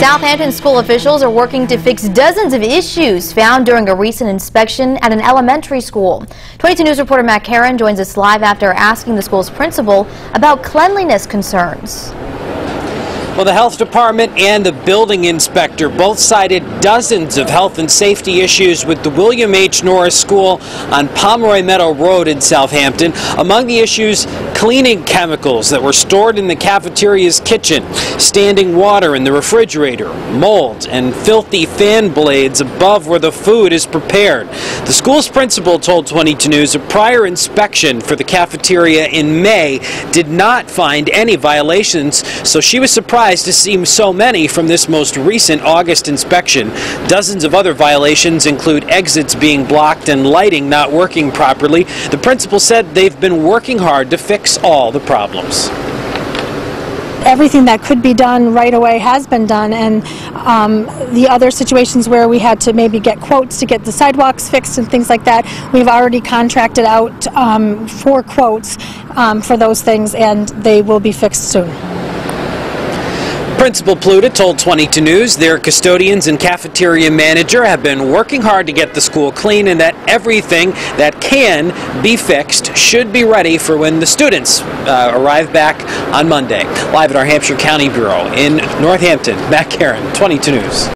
Southampton school officials are working to fix dozens of issues found during a recent inspection at an elementary school. 22 News reporter Matt Karen joins us live after asking the school's principal about cleanliness concerns. Well, the health department and the building inspector both cited dozens of health and safety issues with the William H. Norris School on Pomeroy Meadow Road in Southampton. Among the issues, cleaning chemicals that were stored in the cafeteria's kitchen, standing water in the refrigerator, mold, and filthy fan blades above where the food is prepared. The school's principal told 22 News a prior inspection for the cafeteria in May did not find any violations, so she was surprised to see so many from this most recent August inspection. Dozens of other violations include exits being blocked and lighting not working properly. The principal said they've been working hard to all the problems everything that could be done right away has been done and um, the other situations where we had to maybe get quotes to get the sidewalks fixed and things like that we've already contracted out um, for quotes um, for those things and they will be fixed soon. Principal Pluta told 22 News their custodians and cafeteria manager have been working hard to get the school clean and that everything that can be fixed should be ready for when the students uh, arrive back on Monday. Live at our Hampshire County Bureau in Northampton, Matt Karen, 22 News.